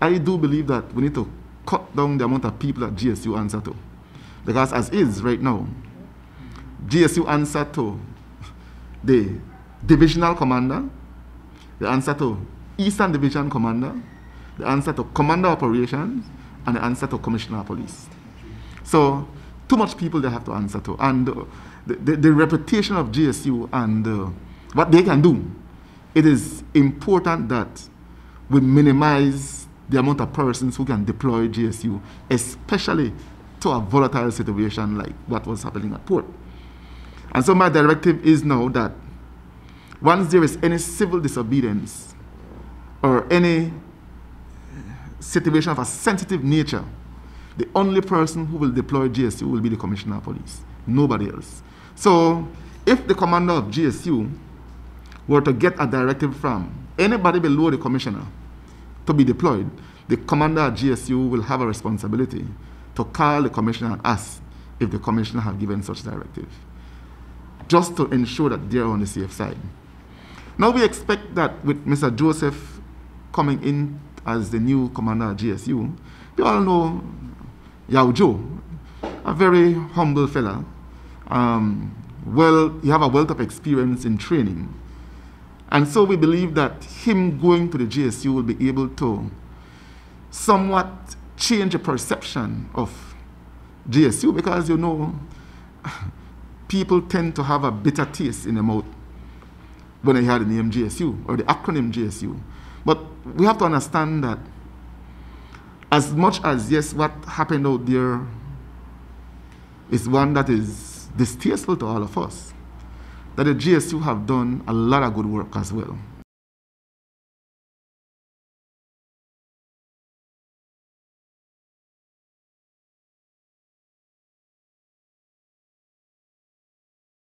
I do believe that we need to cut down the amount of people that GSU answer to. Because as is right now, GSU answer to the divisional commander, the answer to Eastern Division commander, the answer to commander operations, and the answer to commissioner police. So too much people they have to answer to. And uh, the, the, the, reputation of GSU and uh, what they can do, it is important that we minimize the amount of persons who can deploy GSU, especially to a volatile situation like what was happening at port. And so my directive is now that once there is any civil disobedience or any eh, situation of a sensitive nature, the only person who will deploy GSU will be the Commissioner of Police, nobody else. So if the commander of GSU were to get a directive from anybody below the commissioner to be deployed, the commander of GSU will have a responsibility to call the commissioner and ask if the commissioner have given such directive, just to ensure that they're on the safe side. Now we expect that with Mr. Joseph coming in as the new commander of GSU, you all know Yao Joe, a very humble fella. Um, well, he have a wealth of experience in training. And so we believe that him going to the GSU will be able to somewhat change the perception of GSU because you know people tend to have a bitter taste in their mouth when they hear the name GSU or the acronym GSU. But we have to understand that as much as, yes, what happened out there is one that is distasteful to all of us, that the GSU have done a lot of good work as well.